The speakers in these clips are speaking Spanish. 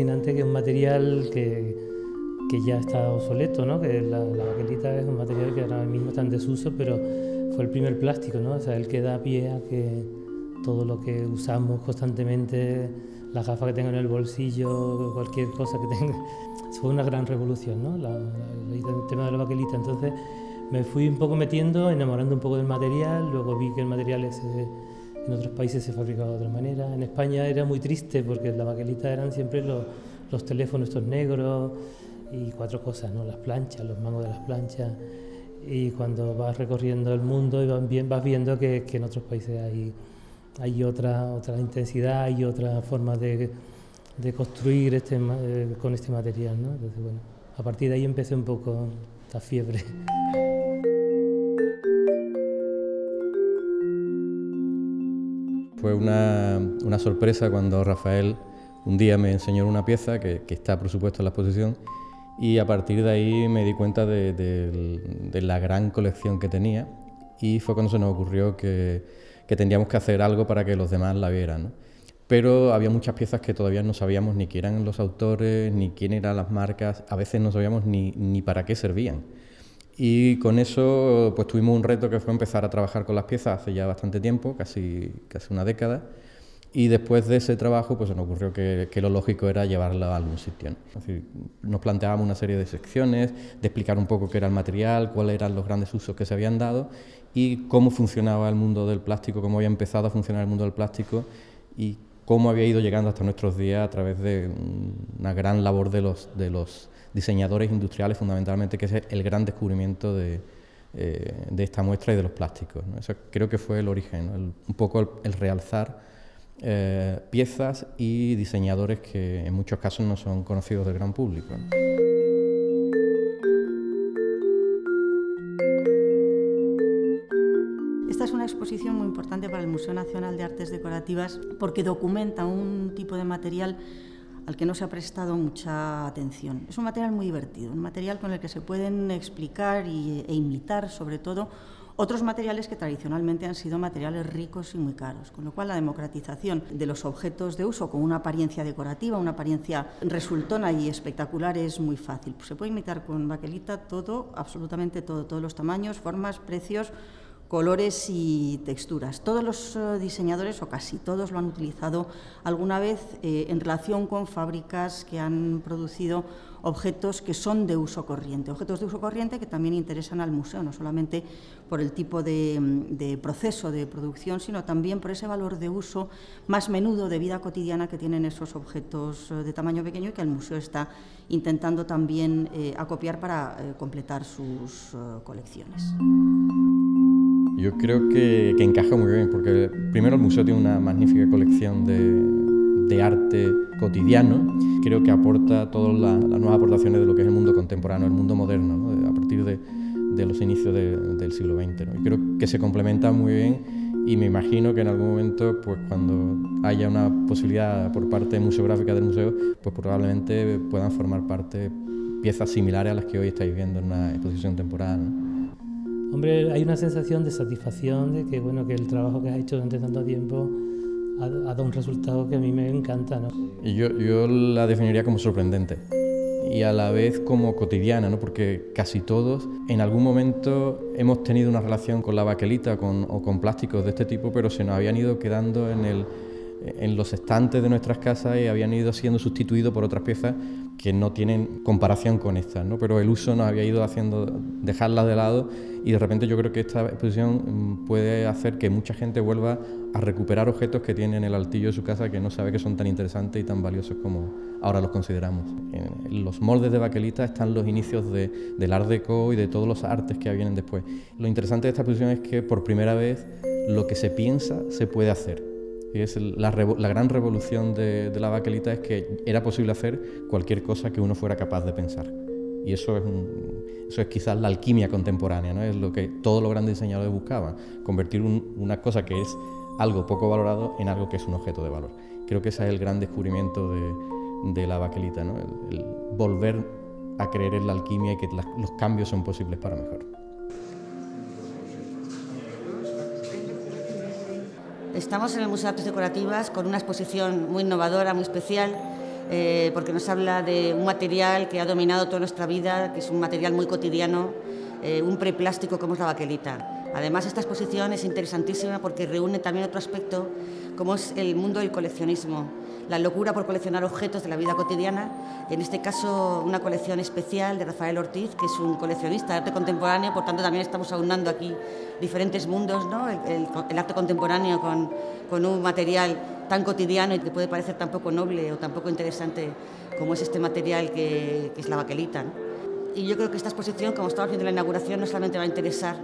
eh, fascinante que un material que, que ya está obsoleto, ¿no? que la, la, baquelita es un material que ahora mismo está en desuso, pero fue el primer plástico, ¿no? o sea, el que da pie a que todo lo que usamos constantemente, las gafas que tengo en el bolsillo, cualquier cosa que tenga, fue una gran revolución, ¿no? el tema de la baquelita. Entonces me fui un poco metiendo, enamorando un poco del material, luego vi que el material ese en otros países se fabricaba de otra manera. En España era muy triste porque la baquelita eran siempre los, los teléfonos estos negros y cuatro cosas, ¿no? las planchas, los mangos de las planchas. Y cuando vas recorriendo el mundo y vas viendo que, que en otros países hay, hay otra, otra intensidad y otra forma de, de construir este, eh, con este material. ¿no? Entonces, bueno, a partir de ahí empecé un poco esta fiebre. Fue una, una, sorpresa cuando Rafael un día me enseñó una pieza que, está, por supuesto, en la exposición y a partir de ahí me di cuenta de, la gran colección que tenía y fue cuando se nos ocurrió que, que tendríamos que hacer algo para que los demás la vieran. ¿no? Pero había muchas piezas que todavía no sabíamos ni quién eran los autores, ni quién eran las marcas, a veces no sabíamos ni, ni para qué servían. Y con eso pues tuvimos un reto que fue empezar a trabajar con las piezas hace ya bastante tiempo, casi, casi una década. Y después de ese trabajo pues se nos ocurrió que, que lo lógico era llevarla a algún sitio. ¿no? Es decir, nos planteábamos una serie de secciones, de explicar un poco qué era el material, cuáles eran los grandes usos que se habían dado y cómo funcionaba el mundo del plástico, cómo había empezado a funcionar el mundo del plástico y cómo había ido llegando hasta nuestros días a través de una gran labor de los, de los diseñadores industriales fundamentalmente, que es el gran descubrimiento de, eh, de esta muestra y de los plásticos. creo que fue el origen, un poco el, realzar eh, piezas y diseñadores que en muchos casos no son conocidos del gran público. Exposición muy importante para el Museo Nacional de Artes Decorativas porque documenta un tipo de material al que no se ha prestado mucha atención. Es un material muy divertido, un material con el que se pueden explicar y, e imitar, sobre todo, otros materiales que tradicionalmente han sido materiales ricos y muy caros, con lo cual la democratización de los objetos de uso con una apariencia decorativa, una apariencia resultona y espectacular es muy fácil. Se puede imitar con baquelita todo, absolutamente todo, todos los tamaños, formas, precios, colores y texturas. Todos los uh, diseñadores, o casi todos, lo han utilizado alguna vez eh, en relación con fábricas que han producido objetos que son de uso corriente, objetos de uso corriente que también interesan al museo, no solamente por el tipo de, proceso de producción, sino también por ese valor de uso más menudo de vida cotidiana que tienen esos objetos uh, de tamaño pequeño y que el museo está intentando también eh, acopiar para eh, completar sus colecciones. Yo creo que, que, encaja muy bien, porque primero el museo tiene una magnífica colección de, de arte cotidiano. Creo que aporta todas la, las nuevas aportaciones de lo que es el mundo contemporáneo, el mundo moderno, ¿no? a partir de, de, los inicios de, del siglo XX. ¿no? Y creo que se complementa muy bien y me imagino que en algún momento, pues cuando haya una posibilidad por parte museográfica del museo, pues probablemente puedan formar parte piezas similares a las que hoy estáis viendo en una exposición temporal. ¿no? Hombre, hay una sensación de satisfacción de que, bueno, que el trabajo que has hecho durante tanto tiempo ha, ha dado un resultado que a mí me encanta. ¿no? Y yo, yo la definiría como sorprendente y a la vez como cotidiana, ¿no? porque casi todos en algún momento hemos tenido una relación con la baquelita con, o con plásticos de este tipo, pero se nos habían ido quedando en, el, en los estantes de nuestras casas y habían ido siendo sustituidos por otras piezas que no tienen comparación con estas, ¿no? pero el uso nos había ido haciendo dejarlas de lado y de repente yo creo que esta exposición puede hacer que mucha gente vuelva a recuperar objetos que tiene en el altillo de su casa que no sabe que son tan interesantes y tan valiosos como ahora los consideramos. Los moldes de baquelita están los inicios de, del Art Deco y de todos los artes que vienen después. Lo interesante de esta exposición es que por primera vez lo que se piensa se puede hacer y es la, gran revolución de, la baquelita es que era posible hacer cualquier cosa que uno fuera capaz de pensar. Y eso es, un, eso es quizás la alquimia contemporánea, ¿no? es lo que todos los grandes diseñadores buscaban, convertir un, una cosa que es algo poco valorado en algo que es un objeto de valor. Creo que ese es el gran descubrimiento de, la baquelita, ¿no? el, volver a creer en la alquimia y que los cambios son posibles para mejor. Estamos en el Museo de Artes Decorativas con una exposición muy innovadora, muy especial, eh, porque nos habla de un material que ha dominado toda nuestra vida, que es un material muy cotidiano, eh, un preplástico como es la baquelita. Además, esta exposición es interesantísima porque reúne también otro aspecto, como es el mundo del coleccionismo, la locura por coleccionar objetos de la vida cotidiana, en este caso una colección especial de Rafael Ortiz, que es un coleccionista de arte contemporáneo, por tanto también estamos aunando aquí diferentes mundos, ¿no? el, arte contemporáneo con, con, un material tan cotidiano y que puede parecer tan poco noble o tan poco interesante como es este material que, que es la baquelita. Y yo creo que esta exposición, como estamos viendo en la inauguración, no solamente va a interesar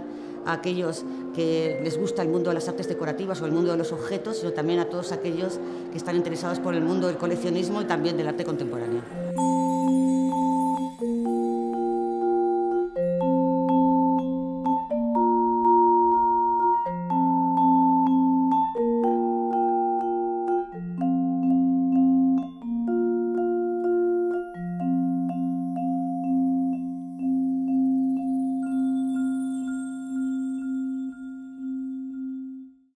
a aquellos que les gusta el mundo de las artes decorativas o el mundo de los objetos, sino también a todos aquellos que están interesados por el mundo del coleccionismo y también del arte contemporáneo.